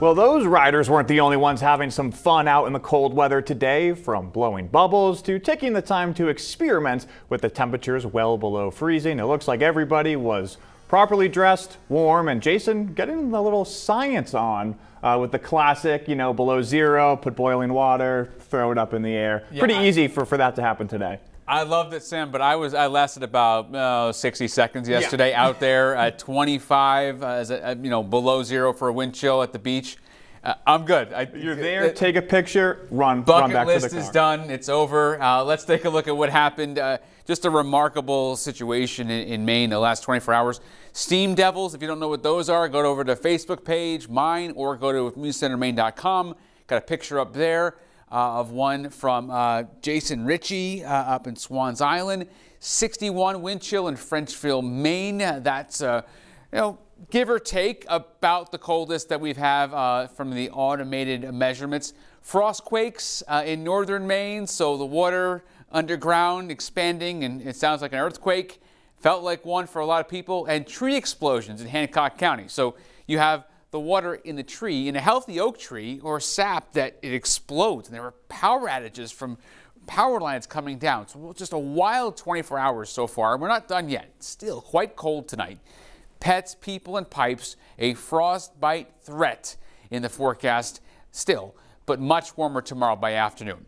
Well, those riders weren't the only ones having some fun out in the cold weather today, from blowing bubbles to taking the time to experiment with the temperatures well below freezing. It looks like everybody was properly dressed, warm, and Jason getting a little science on uh, with the classic, you know, below zero, put boiling water, throw it up in the air. Yeah, Pretty I- easy for, for that to happen today. I loved it, Sam, but I was I lasted about uh, 60 seconds yesterday out there at 25, uh, as a, uh, you know, below zero for a wind chill at the beach. Uh, I'm good. I, You're there, take a picture, run, run Bucket back list to the is done. It's over. Uh, let's take a look at what happened. Uh, just a remarkable situation in, in Maine the last 24 hours. Steam Devils, if you don't know what those are, go over to the Facebook page, mine, or go to newscentermaine.com. Got a picture up there uh, of one from uh, Jason Ritchie uh, up in Swans Island. 61 wind chill in Frenchville, Maine. That's, uh, you know, give or take about the coldest that we've have uh, from the automated measurements. Frost quakes uh, in northern Maine, so the water underground expanding, and it sounds like an earthquake. Felt like one for a lot of people, and tree explosions in Hancock County. So you have the water in the tree, in a healthy oak tree or sap, that it explodes, and there were power outages from power lines coming down. So just a wild 24 hours so far. We're not done yet. Still quite cold tonight. Pets, people, and pipes, a frostbite threat in the forecast still, but much warmer tomorrow by afternoon.